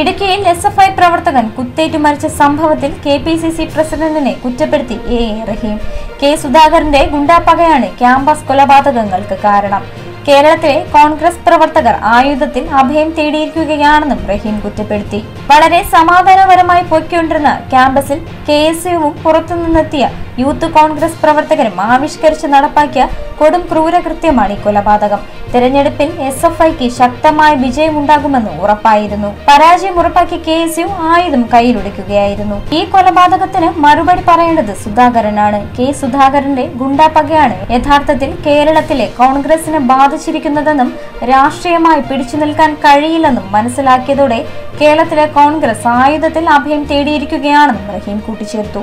ഇടുക്കിയിൽ S F I പ്രവർത്തകൻ കുത്തേറ്റു മരിച്ച സംഭവത്തിൽ കെ പി സി സി പ്രസിഡന്റിനെ കുറ്റപ്പെടുത്തി എ റഹീം. കെ സുധാകരന്റെ ഗുണ്ടാപ്പകയാണ് ക്യാമ്പസ് കൊലപാതകങ്ങൾക്ക് കാരണം. കേരളത്തിലെ കോൺഗ്രസ് പ്രവർത്തകർ ആയുധത്തിൽ അഭയം തേടിയിരിക്കുകയാണെന്നും റഹീം കുറ്റപ്പെടുത്തി. വളരെ സമാധാനപരമായി പൊയ്ക്കൊണ്ടിരുന്ന ക്യാമ്പസിൽ കെ എസ് യുവും പുറത്തുനിന്നെത്തിയ യൂത്ത് കോൺഗ്രസ് പ്രവർത്തകരും ആവിഷ്കരിച്ച് നടപ്പാക്കിയ കൊടും ക്രൂരകൃത്യമാണ് ഈ കൊലപാതകം. തെരഞ്ഞെടുപ്പിൽ എസ് എഫ് ഐക്ക് ശക്തമായ വിജയമുണ്ടാകുമെന്ന് ഉറപ്പായിരുന്നു. പരാജയം ഉറപ്പാക്കിയ കെ എസ് യു ആയുധം കയ്യിലൊടുക്കുകയായിരുന്നു ഈ കൊലപാതകത്തിന് മറുപടി പറയേണ്ടത് സുധാകരനാണ്. കെ സുധാകരന്റെ ഗുണ്ടാപ്പകയാണ് യഥാർത്ഥത്തിൽ കേരളത്തിലെ കോൺഗ്രസിനെ ബാധിച്ചിരിക്കുന്നതെന്നും രാഷ്ട്രീയമായി പിടിച്ചു നിൽക്കാൻ കഴിയില്ലെന്നും മനസ്സിലാക്കിയതോടെ കേരളത്തിലെ കോൺഗ്രസ് ആയുധത്തിൽ അഭയം തേടിയിരിക്കുകയാണെന്നും റഹീം കൂട്ടിച്ചേർത്തു.